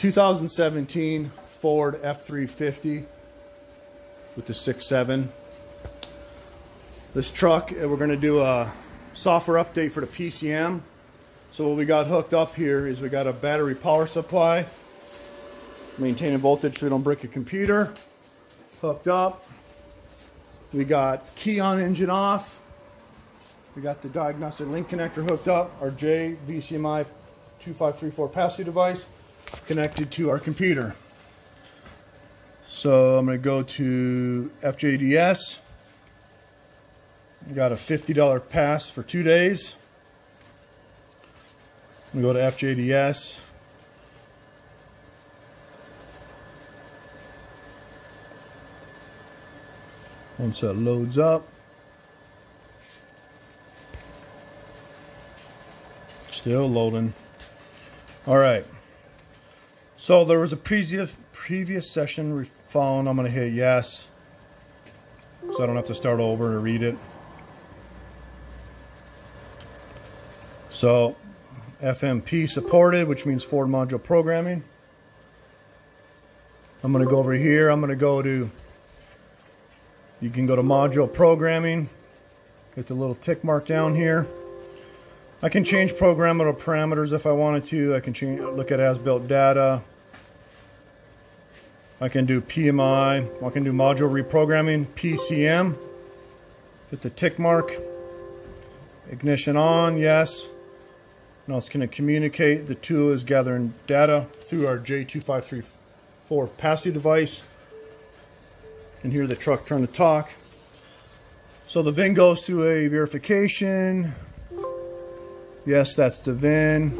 2017 Ford F350 with the 6.7. This truck, uh, we're going to do a software update for the PCM. So what we got hooked up here is we got a battery power supply, maintaining voltage so we don't break a computer, hooked up. We got key on engine off. We got the diagnostic link connector hooked up, our JVCMI 2534 pass-through device connected to our computer. So I'm going to go to FJDS. I got a $50 pass for two days. To go to FJDS. Once that loads up, still loading. All right. So there was a previous previous session found. I'm going to hit yes. So I don't have to start over and read it. So FMP supported, which means Ford module programming. I'm going to go over here. I'm going to go to, you can go to module programming. Get the little tick mark down here. I can change programmable parameters if I wanted to. I can change, look at as-built data. I can do PMI. I can do module reprogramming, PCM. Hit the tick mark. Ignition on, yes. Now it's going to communicate. The tool is gathering data through our J2534 pass-through device. And hear the truck trying to talk. So the VIN goes through a verification. Yes, that's the VIN.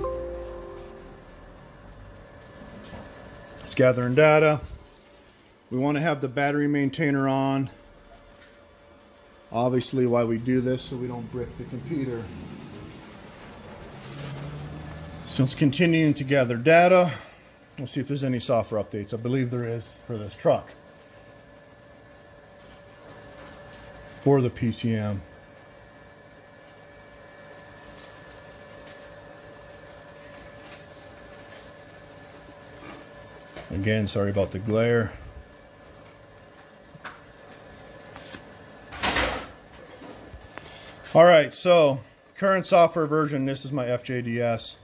It's gathering data. We want to have the battery maintainer on. Obviously why we do this so we don't brick the computer. So it's continuing to gather data. We'll see if there's any software updates. I believe there is for this truck. For the PCM. Again, sorry about the glare. All right, so current software version, this is my FJDS.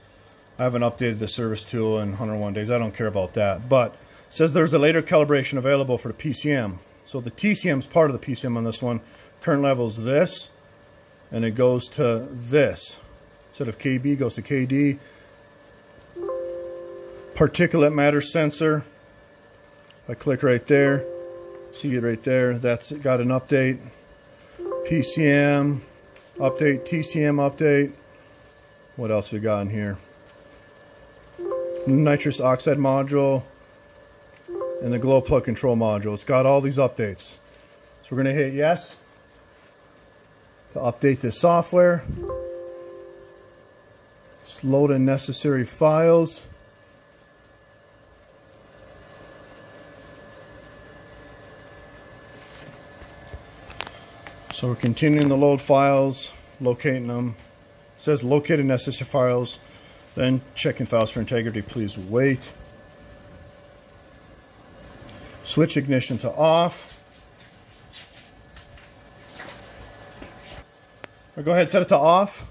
I haven't updated the service tool in 101 days. I don't care about that. But says there's a later calibration available for the PCM. So the TCM is part of the PCM on this one. Current level is this, and it goes to this. Instead of KB, goes to KD particulate matter sensor. I click right there, see it right there. That's got an update. PCM update, TCM update. What else we got in here? Nitrous oxide module and the glow plug control module. It's got all these updates. So we're going to hit yes to update this software. Just load in necessary files. So we're continuing to load files, locating them. It says located necessary files, then checking files for integrity. Please wait. Switch ignition to off. Or go ahead, set it to off.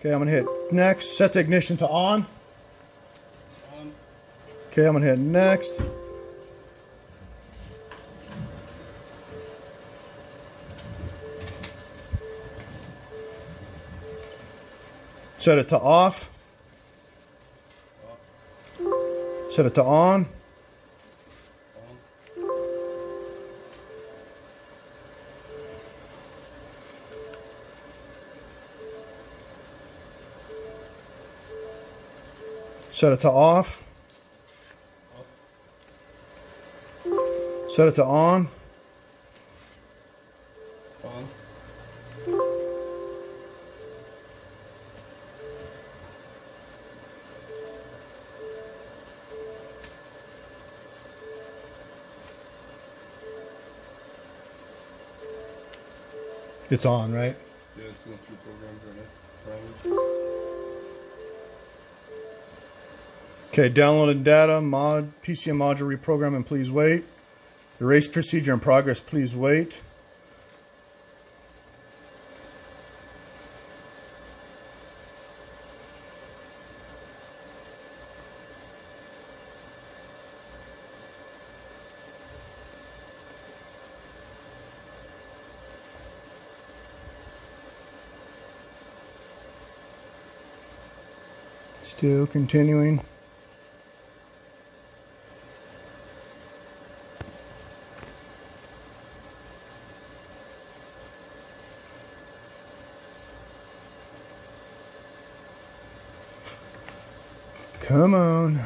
Okay, I'm gonna hit next. Set the ignition to on. Okay, I'm gonna hit next. Set it to off. Set it to on. Set it to off. Set it to on. It's on, right? Yeah, it's going through programs right now. Okay, downloaded data, mod, PCM module reprogramming, please wait. Erase procedure in progress, please wait. Still continuing. Come on.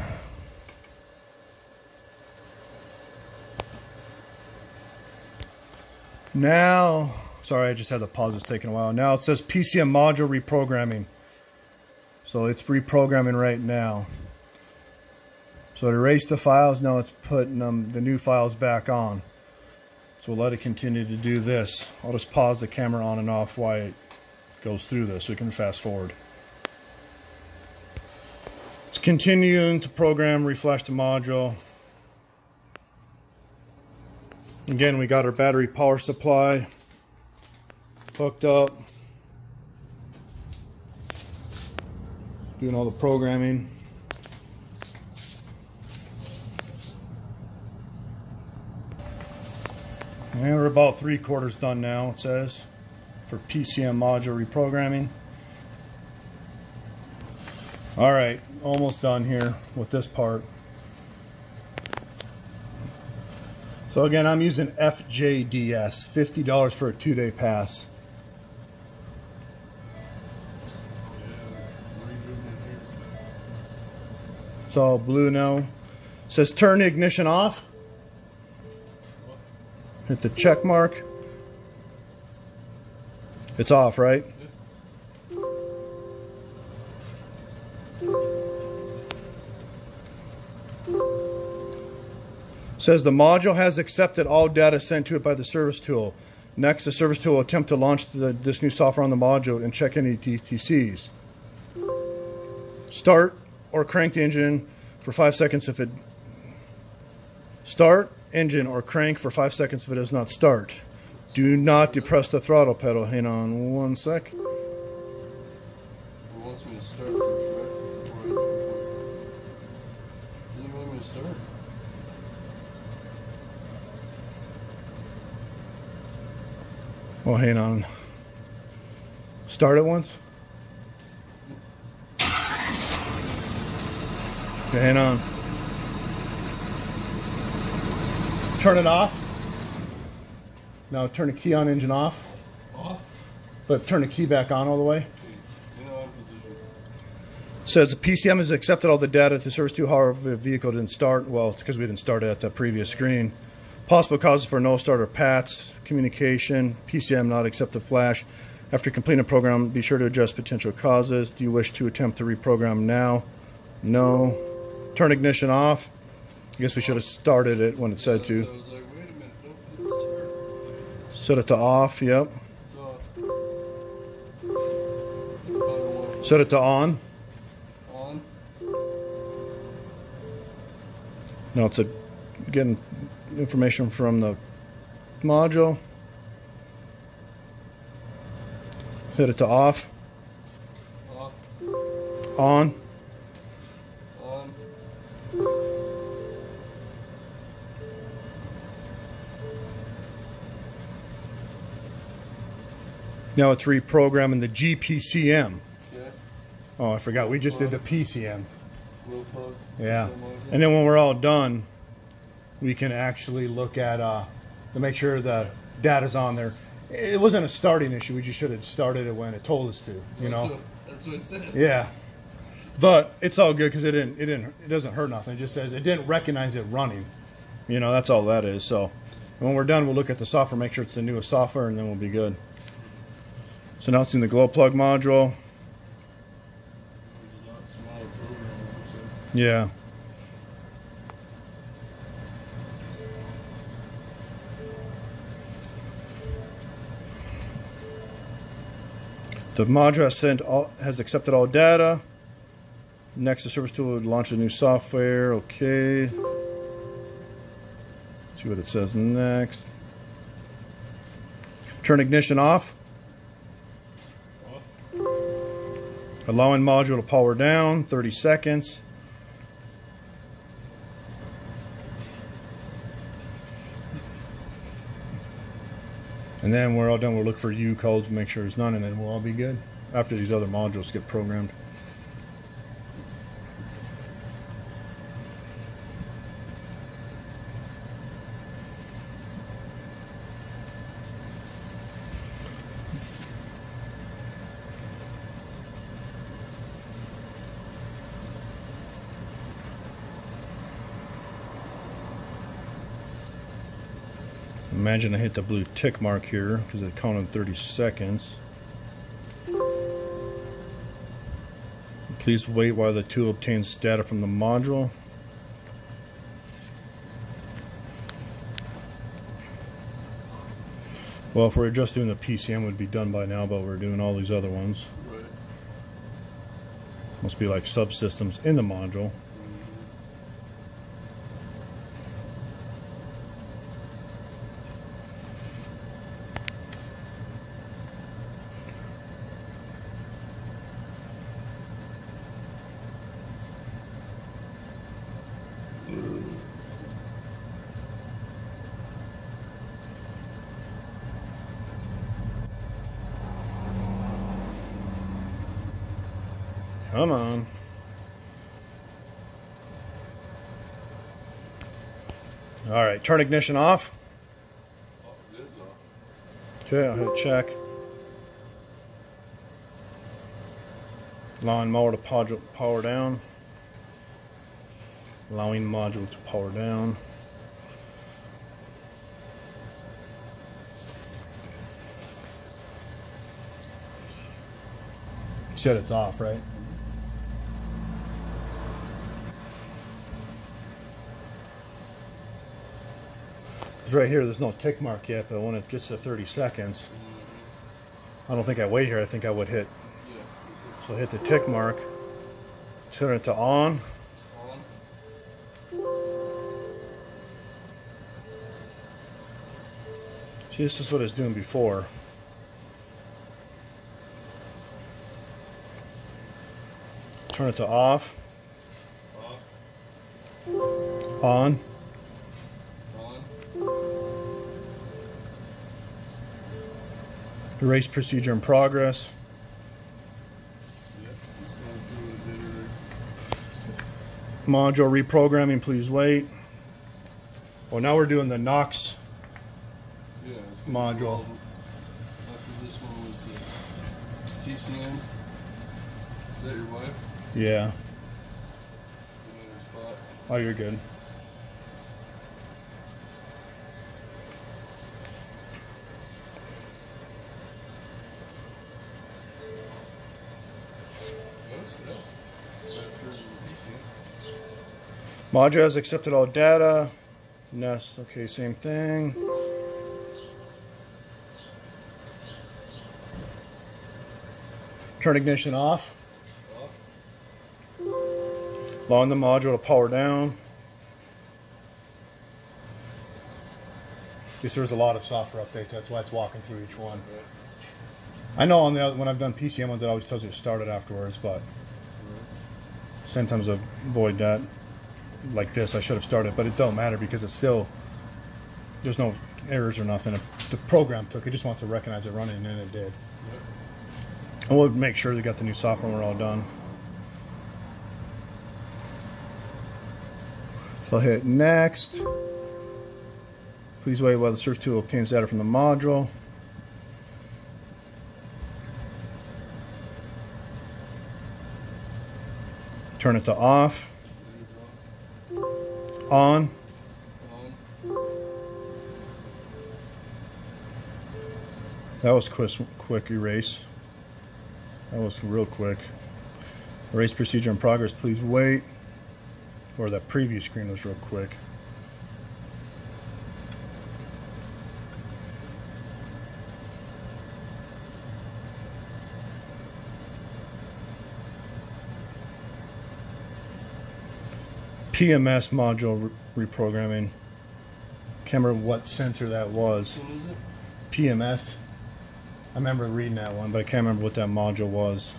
Now, sorry, I just had to pause. It's taking a while. Now it says PCM module reprogramming. So it's reprogramming right now. So it erased the files. Now it's putting um, the new files back on. So we'll let it continue to do this. I'll just pause the camera on and off while it goes through this so we can fast forward. It's continuing to program reflash the module. Again, we got our battery power supply hooked up. Doing all the programming. And we're about three quarters done now, it says, for PCM module reprogramming. All right, almost done here with this part. So again, I'm using FJDS, $50 for a two-day pass. It's all blue now. It says turn ignition off. Hit the check mark. It's off, right? says the module has accepted all data sent to it by the service tool. Next, the service tool will attempt to launch the, this new software on the module and check any DTCs. Start or crank the engine for five seconds if it start engine or crank for five seconds if it does not start. Do not depress the throttle pedal. Hang on one sec. wants me to start first, right? you want me to start? Well, hang on. Start it once. Okay, hang on. Turn it off. Now turn the key on engine off, Off. but turn the key back on all the way. Says the PCM has accepted all the data to service to however the vehicle didn't start. Well, it's because we didn't start it at the previous screen. Possible causes for no start are PATs, communication, PCM not accept the flash. After completing a program, be sure to adjust potential causes. Do you wish to attempt to reprogram now? No. Turn ignition off. I guess we should have started it when it said to. Set it to off, yep. Set it to on. on. No, it's a, getting information from the module. Hit it to off, Off. On. Now it's reprogramming the GPCM. Yeah. Oh, I forgot. We just did the PCM. Yeah. Something like that. And then when we're all done, we can actually look at uh, to make sure the data's on there. It wasn't a starting issue. We just should have started it when it told us to. You That's know. what- That's what I said. Yeah. But it's all good because it didn't. It didn't. It doesn't hurt nothing. It just says it didn't recognize it running. You know. That's all that is. So when we're done, we'll look at the software, make sure it's the newest software, and then we'll be good. So now it's in the glow plug module. Yeah. The module has sent all has accepted all data. Next, the service tool would launch a new software. Okay. See what it says next. Turn ignition. Off. Allowing module to power down. 30 seconds. And then we're all done. We'll look for U codes, make sure there's none, and then we'll all be good after these other modules get programmed. Imagine I hit the blue tick mark here because it counted 30 seconds. Please wait while the tool obtains data from the module. Well, if we're just doing the PCM, would be done by now, but we're doing all these other ones. Right. Must be like subsystems in the module. Come on. All right, turn ignition off. Okay, I'll hit check. Allowing mower to power, power down. Allowing module to power down. Said it's off, right? Because right here, there's no tick mark yet, but when it gets to 30 seconds, I don't think I wait here. I think I would hit. So hit the tick mark, turn it to on. On. See, this is what it's doing before. Turn it to off, On. Erase procedure in progress. Yep. It's going through the Module reprogramming, please wait. Well, now we're doing the NOx. Yeah, it's gonna do Module. After this one was the TCM. Is that your wife? Yeah. Put in her spot. Oh, you're good. Yes, yeah. That's her TCM. Module has accepted all data. Nest, okay, same thing. Turn ignition off. Allowing the module to power down. Guess there's a lot of software updates. That's why it's walking through each one. I know on the other, when I've done PCM ones, it always tells you to start it afterwards, but sometimes I avoid that. Like this, I should have started, but it don't matter because it's still there's no errors or nothing. The program took it; just wants to recognize it running, and it did. And we'll make sure they got the new software when we're all done. So I'll hit next. Please wait while the search tool obtains data from the module. Turn it to off. On. That was quick, quick erase. That was real quick. Erase procedure in progress. Please wait. Or that preview screen was real quick. PMS module re- reprogramming. Can't remember what sensor that was. What is it? PMS. I remember reading that one, but I can't remember what that module was.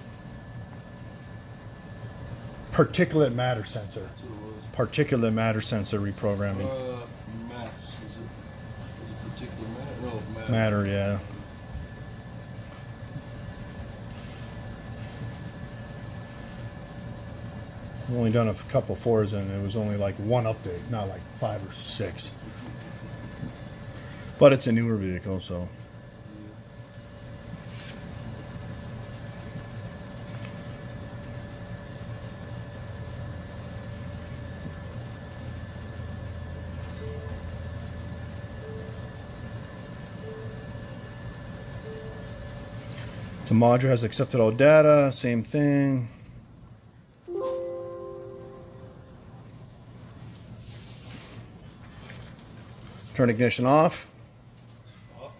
Particulate matter sensor. That's what it Particulate matter sensor reprogramming. Uh, mass. Is it, is it particular matter? No, matter. Matter, yeah. Only done a couple fours and it was only like one update, not like five or six. But it's a newer vehicle, so. The module has accepted all data, same thing. Turn ignition off. Off.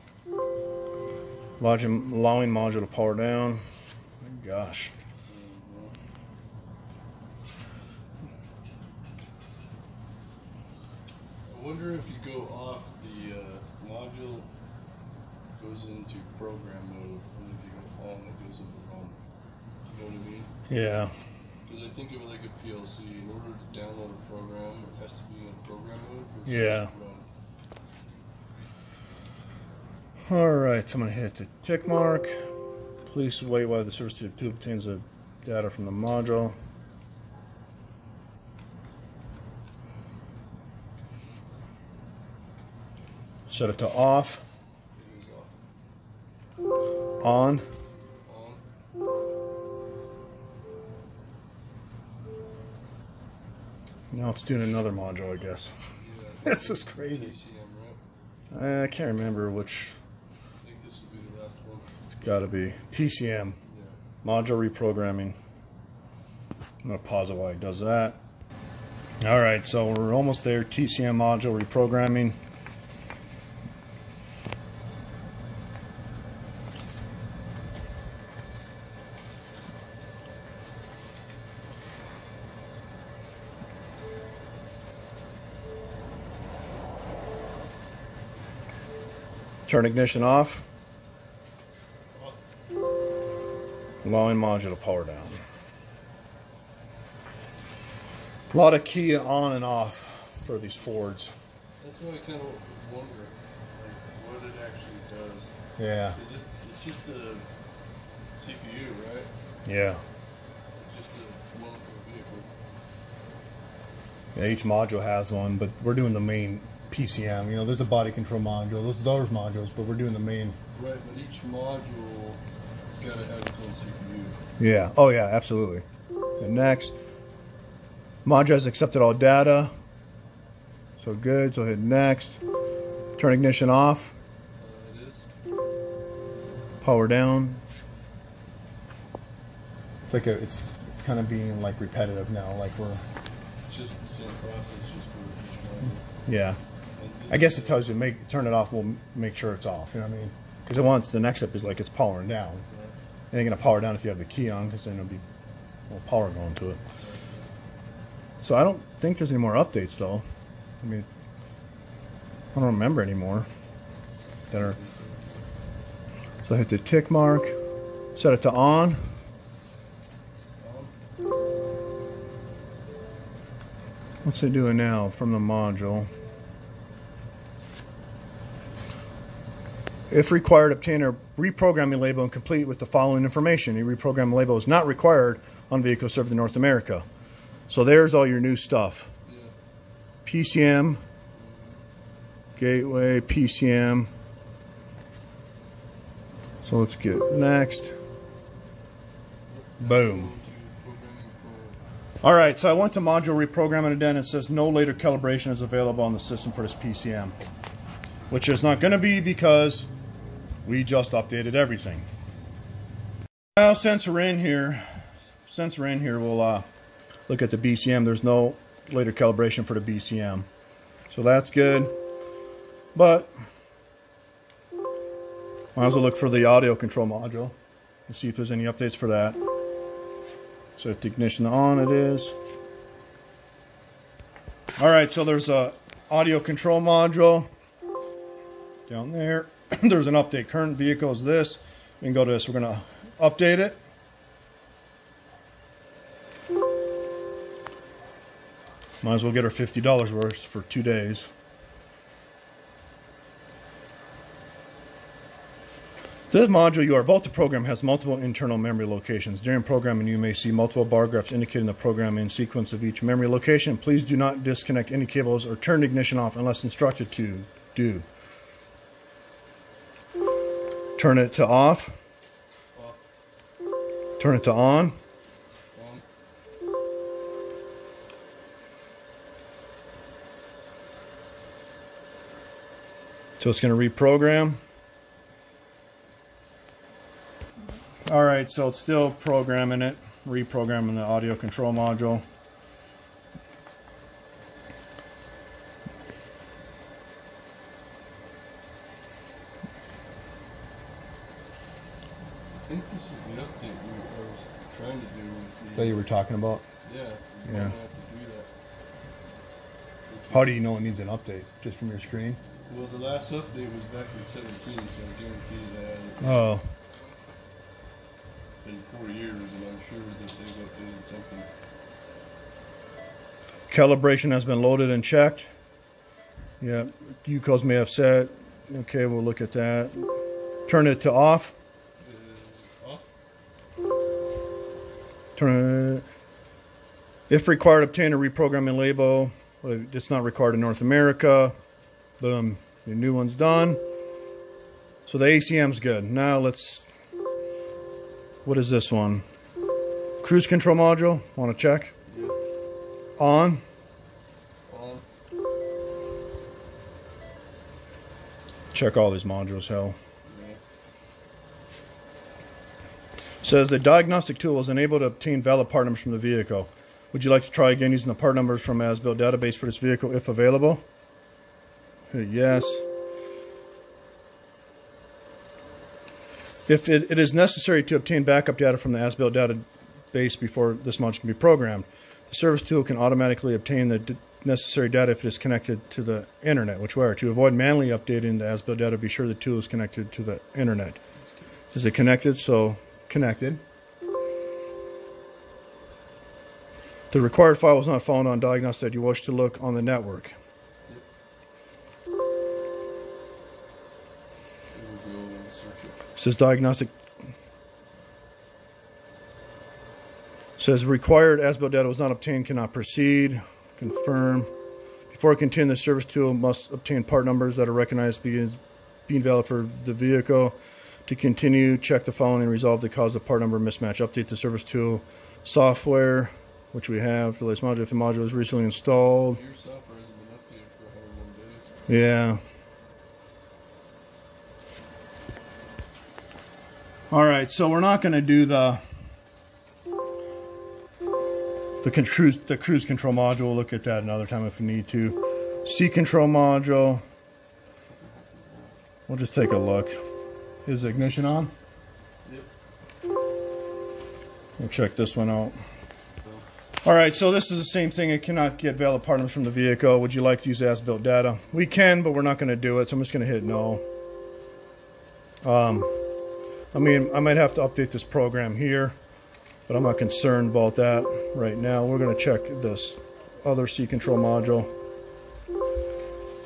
Lodging, allowing module to power down. Gosh. I wonder if you go off the uh, module goes into program mode, and if you go on, it goes into run. You know what I mean? Yeah. Because I think of it like a PLC. In order to download a program, it has to be in program mode. Yeah. Run. All right, so I'm gonna hit the tick mark. Please wait while the service tube obtains the data from the module. Set it to off, It is off. on. On. Now it's doing another module, I guess. This is crazy. I can't remember which. I think this will be the last one. It's got to be PCM. Module reprogramming. I'm to pause it while it does that. All right, so we're almost there. TCM module reprogramming. Turn ignition. Off. Allowing module power down. A lot of key on and off for these Fords. That's why I kind of wonder, like, what it actually does. Yeah. It's, it's just a CPU, right? Yeah. It's just a one for the vehicle. Yeah, each module has one, but we're doing the main PCM. You know, there's a body control module, there's those modules, but we're doing the main. Right, but each module has got to have its own CPU. Yeah. Oh, yeah, absolutely. And next, has accepted all data. So good. So hit next. Turn ignition off. Uh, it is. Power down. It's like a. It's it's kind of being like repetitive now. Like we're. It's just the same process, just for. Yeah. I guess it tells you make turn it off. We'll make sure it's off. You know what I mean? Because it wants the next step is like it's powering down. It ain't gonna power down if you have the key on, because then there'll be more power going to it. So I don't think there's any more updates though. I mean, I don't remember anymore that are. So I hit the tick mark, set it to on. What's it doing now from the module? If required, obtain a reprogramming label and complete with the following information. A reprogramming label is not required on vehicles served in North America. So there's all your new stuff. PCM, gateway, PCM. So let's get next. Boom. All right, so I went to module reprogramming again. It says no later calibration is available on the system for this PCM, which is not going to be because we just updated everything. Now, since we're in here, since we're in here, we'll uh, look at the BCM. There's no later calibration for the BCM, so that's good. But might as well look for the audio control module and see if there's any updates for that. Set the ignition on, it is. All right, so there's a audio control module down there. there's an update. Current vehicle is this. We can go to this. We're going to update it. Might as well get our $50 worth for two days. This module you are about to program has multiple internal memory locations. During programming, you may see multiple bar graphs indicating the programming sequence of each memory location. Please do not disconnect any cables or turn ignition off unless instructed to do. Turn it to off. Turn it to on. On. So it's going to reprogram. All right, so it's still programming it, reprogramming the audio control module. I think this is the update we, I was trying to do with the. That you were talking about. Yeah. Yeah. might have to do How do you know it needs an update? Just from your screen? Well, the last update was back in 17, so I guarantee that Oh, been four years, and I'm sure that they've updated something. calibration has been loaded and checked. Yeah, U codes may have set. Okay, we'll look at that. Turn it to. Off? Turn. If required, obtain a reprogramming label. It's not required in North America. Boom. Your new one's done. So the ACM's good. Now let's. What is this one? Cruise control module. Want to check? Yeah. On. On. Check all these modules, hell. Yeah. Says the diagnostic tool was unable to obtain valid part numbers from the vehicle. Would you like to try again using the part numbers from as-built database for this vehicle if available? Yes. If it, it is necessary to obtain backup data from the as-built database before this module can be programmed, the service tool can automatically obtain the necessary data if it is connected to the internet, which we are. To avoid manually updating the as-built data, be sure the tool is connected to the internet. Is it connected? So connected. The required file was not found on diagnostic. You wish to look on the network. Says diagnostic. Says required as-built data was not obtained, cannot proceed. Confirm. Before continuing, the service tool must obtain part numbers that are recognized being being valid for the vehicle. To continue, check the following and resolve the cause of part number mismatch. Update the service tool software, which we have. The latest module, if the module is recently installed. Your software hasn't been updated for 101 days. Yeah. All right, so we're not going to do the the cruise the cruise control module. We'll look at that another time if we need to. C control module. We'll just take a look. Is the ignition on? Yep. We'll check this one out. All right, so this is the same thing. It cannot get valid part numbers from the vehicle. Would you like to use as-built data? We can, but we're not going to do it. So I'm just going to hit no. Um, I mean, I might have to update this program here, but I'm not concerned about that right now. We're going to check this other C control module.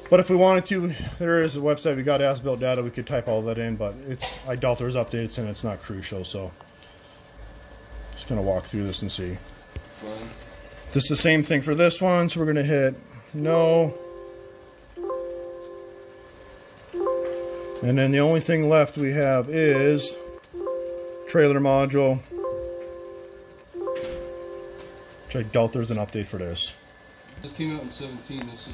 But if we wanted to, there is a website. We got as-built data. We could type all that in, but it's I doubt there's updates and it's not crucial. So just to walk through this and see. Fine. This is the same thing for this one, so we're to hit no. And then the only thing left we have is trailer module. Which I doubt there's an update for this. This came out in 17. This is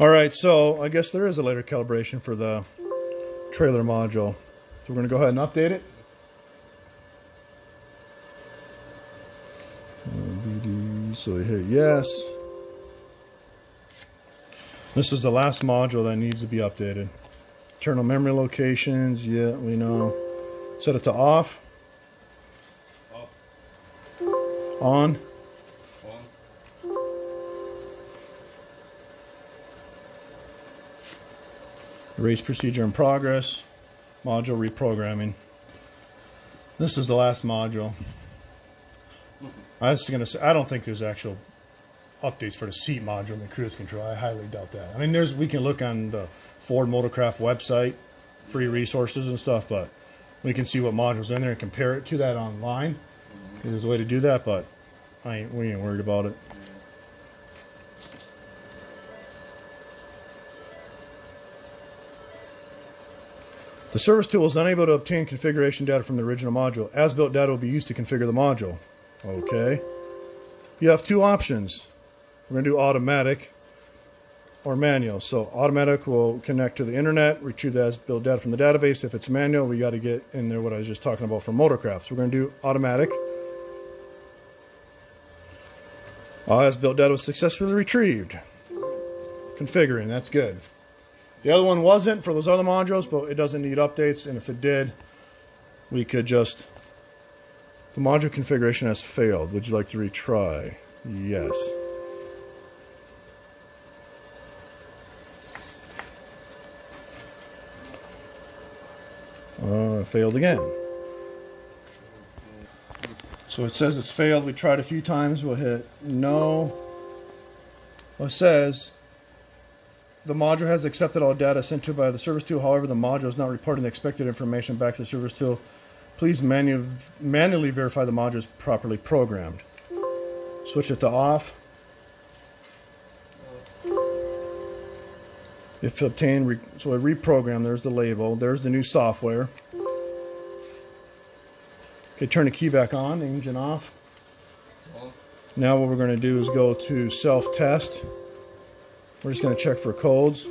All right, so I guess there is a later calibration for the trailer module. So we're going to go ahead and update it. So we hit yes. This is the last module that needs to be updated. Internal memory locations, yeah, we know. Set it to off, off, on. Erase procedure in progress. Module reprogramming. This is the last module. I was gonna say I don't think there's actual updates for the seat module and the cruise control. I highly doubt that. I mean, there's we can look on the Ford Motorcraft website, free resources and stuff, but we can see what modules in there and compare it to that online. There's a way to do that, but I ain't we ain't worried about it. The service tool is unable to obtain configuration data from the original module. As-built data will be used to configure the module. Okay. You have two options. We're going to do automatic or manual. So automatic will connect to the internet, retrieve the as-built data from the database. If it's manual, we got to get in there what I was just talking about for Motorcraft. So we're going to do automatic. As-built data was successfully retrieved. Configuring, that's good. The other one wasn't for those other modules, but it doesn't need updates. And if it did, we could just... The module configuration has failed. Would you like to retry? Yes. Uh, failed again. So it says it's failed. We tried a few times. We'll hit no. Well, it says the module has accepted all data sent to by the service tool. However, the module is not reporting the expected information back to the service tool. Please manu manually verify the module is properly programmed. Switch it to off. If obtained, so I reprogram, there's the label, there's the new software. Okay, turn the key back on, engine off. Now what we're going to do is go to self-test. We're just going to check for codes.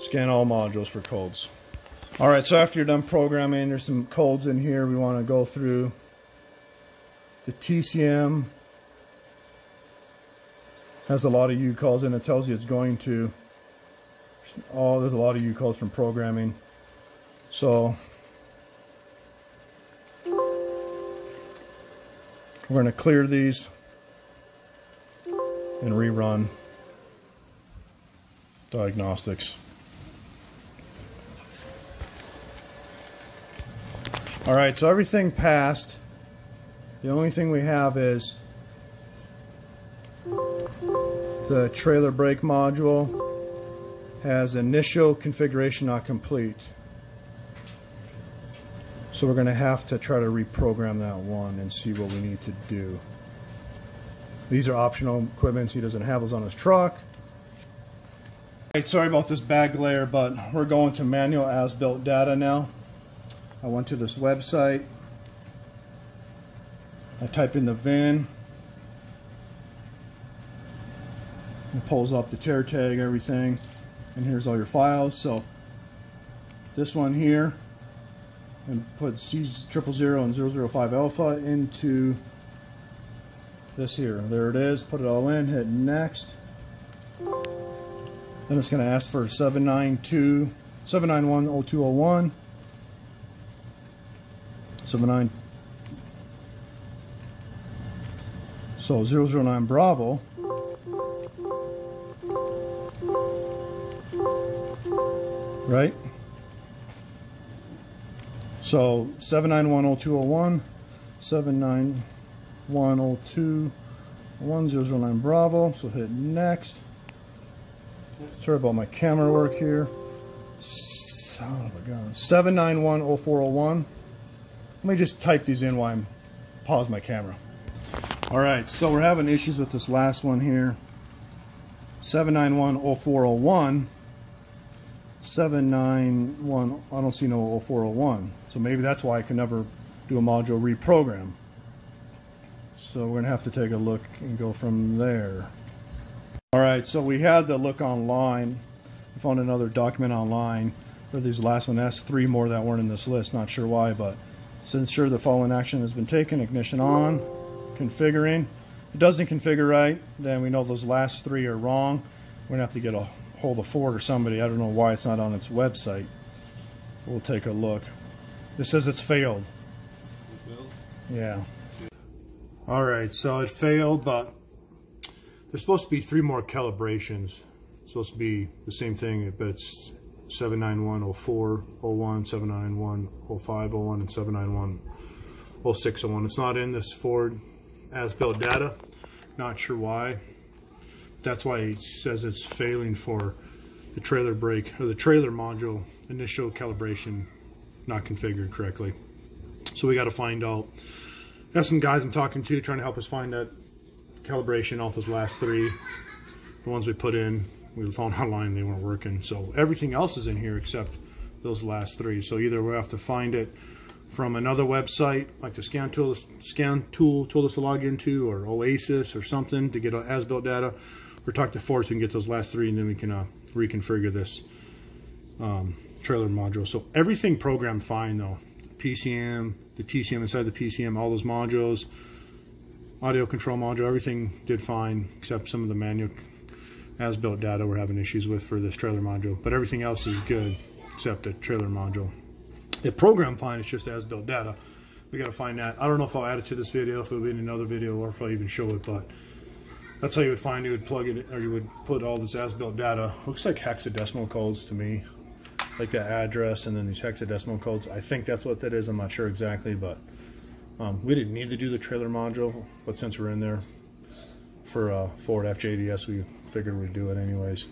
Scan all modules for codes. All right, so after you're done programming, there's some codes in here we want to go through. The TCM has a lot of U calls in. It tells you it's going to. Oh, there's a lot of U calls from programming. So we're going to clear these and rerun diagnostics. All right, so everything passed. The only thing we have is the trailer brake module has initial configuration not complete. So we're going to have to try to reprogram that one and see what we need to do. These are optional equipment. He doesn't have those on his truck. Sorry about this bad glare, but we're going to manual as-built data now. I went to this website. I type in the VIN. It pulls up the tear tag, everything. And here's all your files. So this one here, and put C triple zero and 005 alpha into this here. There it is. Put it all in. Hit next. Then it's going to ask for 792 791 0201. 79 so 009 Bravo. Right? So 7910201 79102 1009 Bravo. So hit next sorry about my camera work here son of a gun 7910401 let me just type these in while I'm pause my camera. All right, so we're having issues with this last one here. 7910401. 791, I don't see no 0401. So maybe that's why I can never do a module reprogram. So we're gonna have to take a look and go from there. All right, so we had to look online. We found another document online for these last one. That's three more that weren't in this list. Not sure why, but since sure the following action has been taken, ignition on, configuring. If it doesn't configure right, then we know those last three are wrong. We're gonna have to get a hold of Ford or somebody. I don't know why it's not on its website. We'll take a look. This says it's failed. Yeah. All right, so it failed, but there's supposed to be three more calibrations. supposed to be the same thing, but it's 7910401, 7910501, and 7910601. It's not in this Ford as-built data. Not sure why. That's why it says it's failing for the trailer brake or the trailer module initial calibration not configured correctly. So we got to find out. Got some guys I'm talking to trying to help us find that calibration off those last three. The ones we put in, we found online they weren't working. So everything else is in here except those last three. So either we have to find it from another website like the scan tool scan tool told us to log into or Oasis or something to get as-built data or talk to we can get those last three and then we can uh, reconfigure this um, trailer module. So everything programmed fine though. PCM, the TCM inside the PCM, all those modules, audio control module, everything did fine except some of the manual as-built data we're having issues with for this trailer module. But everything else is good except the trailer module. The program fine, it's just as-built data. We got to find that. I don't know if I'll add it to this video, if it'll be in another video, or if I'll even show it, but that's how you would find you would plug it or you would put all this as-built data looks like hexadecimal codes to me like that address and then these hexadecimal codes I think that's what that is I'm not sure exactly but um, we didn't need to do the trailer module but since we're in there for uh, Ford FJDS we figured we'd do it anyways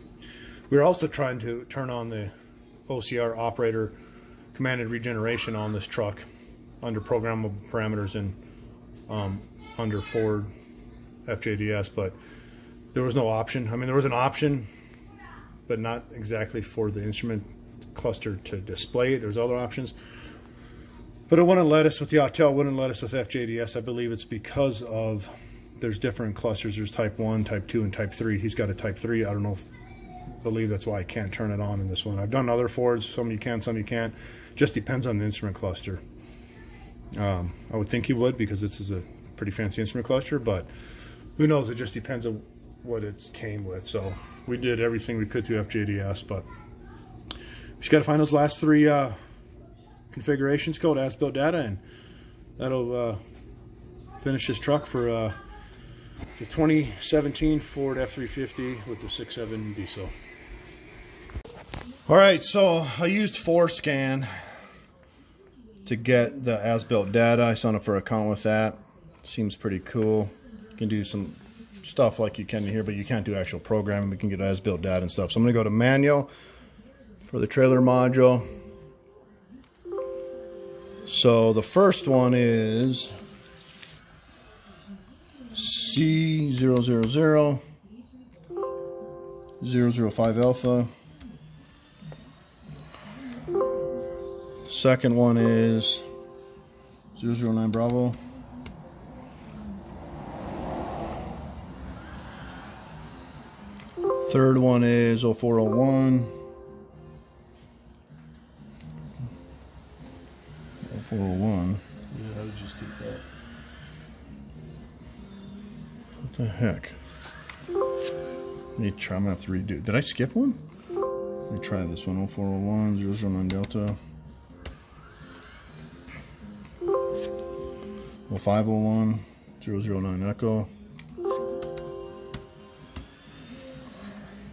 we were also trying to turn on the OCR operator commanded regeneration on this truck under programmable parameters and um, under Ford FJDS, but there was no option. I mean, there was an option, but not exactly for the instrument cluster to display it. There's other options. But it wouldn't let us with the Autel, wouldn't let us with FJDS. I believe it's because of there's different clusters. There's type 1, type 2, and type 3. He's got a type 3. I don't know if believe that's why I can't turn it on in this one. I've done other Fords. Some you can, some you can't. Just depends on the instrument cluster. Um, I would think he would because this is a pretty fancy instrument cluster, but who knows? It just depends on what it came with. So we did everything we could through FJDS, but we just got to find those last three uh, configurations code as built data, and that'll uh, finish this truck for uh, the 2017 Ford F350 with the 6.7 diesel. All right, so I used FORScan to get the as-built data. I signed up for an account with that. Seems pretty cool. You can do some stuff like you can here, but you can't do actual programming. We can get as-built data and stuff. So I'm going to go to manual for the trailer module. So the first one is C000 005 alpha. Second one is 009 Bravo. Third one is 0401. 0401. Yeah, I would just get that. What the heck? Let me try. I'm gonna have to redo. Did I skip one? Let me try this one. 0401 009 Delta. 0501 009 Echo.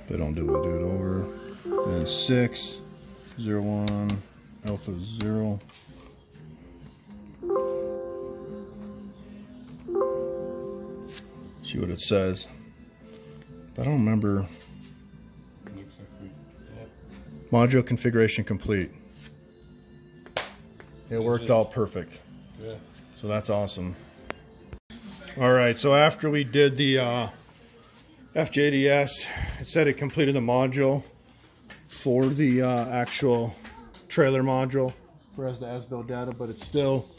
They don't do it, do it over. And then 6 01 Alpha 0. See what it says. I don't remember. Like we, yeah. Module configuration complete. It worked out perfect. Yeah. So that's awesome. All right, so after we did the uh, FJDS, it said it completed the module for the uh, actual trailer module for as the as-built data, but it's still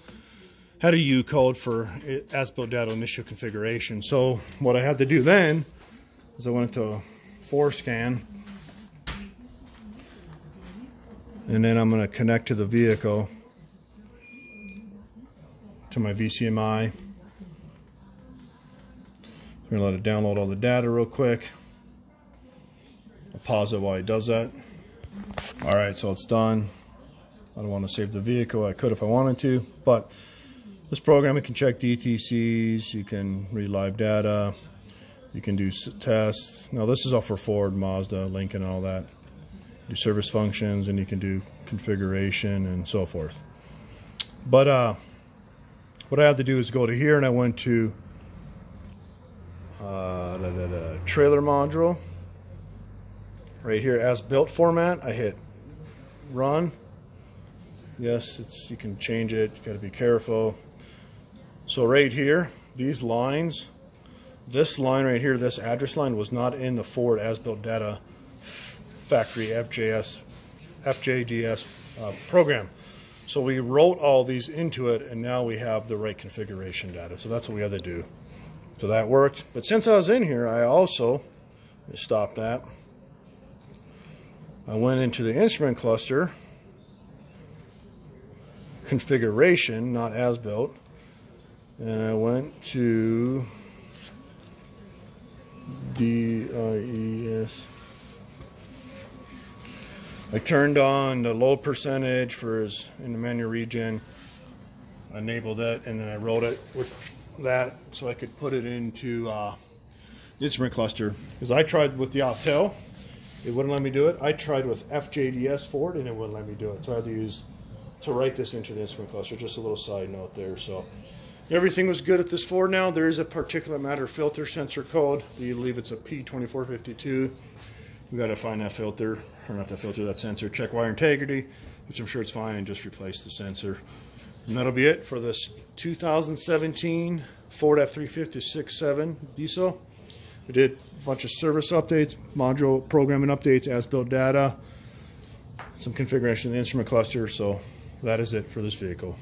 had U code for as-built data initial configuration. So what I had to do then is I went to FORScan and then I'm going to connect to the vehicle to my VCMI. I'm gonna let it download all the data real quick. I'll pause it while it does that. All right, so it's done. I don't want to save the vehicle. I could if I wanted to, but this program, you can check DTCs, you can read live data, You can do tests. Now this is all for Ford, Mazda, Lincoln, and all that. Do service functions, and you can do configuration and so forth. But uh, what I had to do is go to here, and I went to uh, da, da, da, trailer module. Right here, as built format. I hit run. Yes, it's you can change it. You got to be careful. So right here, these lines this line right here, this address line, was not in the Ford as-built data factory FJS, FJDS uh, program. So we wrote all these into it, and now we have the right configuration data. So that's what we had to do. So that worked. But since I was in here, I also stop that. I went into the instrument cluster configuration, not as built, and I went to D I E S. I turned on the low percentage for his in the menu region, enabled it, and then I wrote it with that so I could put it into uh, the instrument cluster. Because I tried with the Autel, it wouldn't let me do it. I tried with FJDS Ford, and it wouldn't let me do it. So I had to use to write this into the instrument cluster. Just a little side note there. So. Everything was good at this Ford now. There is a particulate matter filter sensor code. We believe it's a P2452. We got to find that filter, or not that filter, that sensor. Check wire integrity, which I'm sure it's fine, and just replace the sensor. And that'll be it for this 2017 Ford F350 6.7 diesel. We did a bunch of service updates, module programming updates, as-built data, some configuration of the instrument cluster. So that is it for this vehicle.